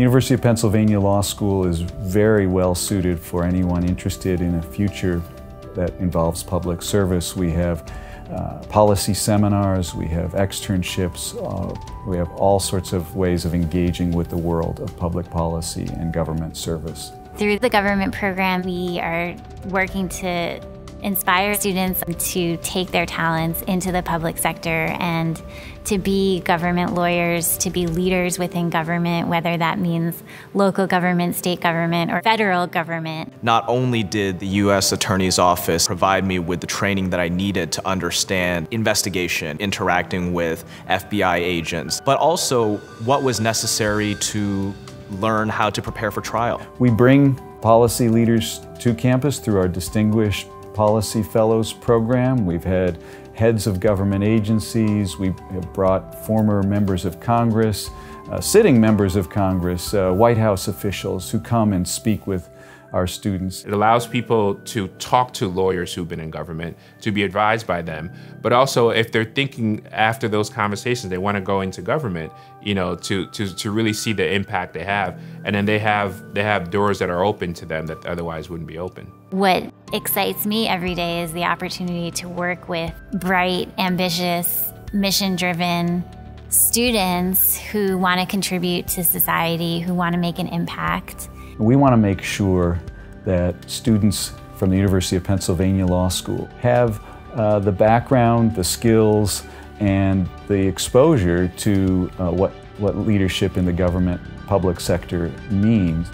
University of Pennsylvania Law School is very well suited for anyone interested in a future that involves public service. We have uh, policy seminars, we have externships, uh, we have all sorts of ways of engaging with the world of public policy and government service. Through the government program, we are working to inspire students to take their talents into the public sector and to be government lawyers, to be leaders within government, whether that means local government, state government, or federal government. Not only did the U.S. Attorney's Office provide me with the training that I needed to understand investigation, interacting with FBI agents, but also what was necessary to learn how to prepare for trial. We bring policy leaders to campus through our Distinguished Policy Fellows program. We've had heads of government agencies. We have brought former members of Congress, uh, sitting members of Congress, uh, White House officials who come and speak with our students. It allows people to talk to lawyers who've been in government, to be advised by them, but also if they're thinking after those conversations they want to go into government, you know, to, to, to really see the impact they have. And then they have they have doors that are open to them that otherwise wouldn't be open. What excites me every day is the opportunity to work with bright, ambitious, mission-driven students who want to contribute to society, who want to make an impact. We want to make sure that students from the University of Pennsylvania Law School have uh, the background, the skills, and the exposure to uh, what, what leadership in the government public sector means.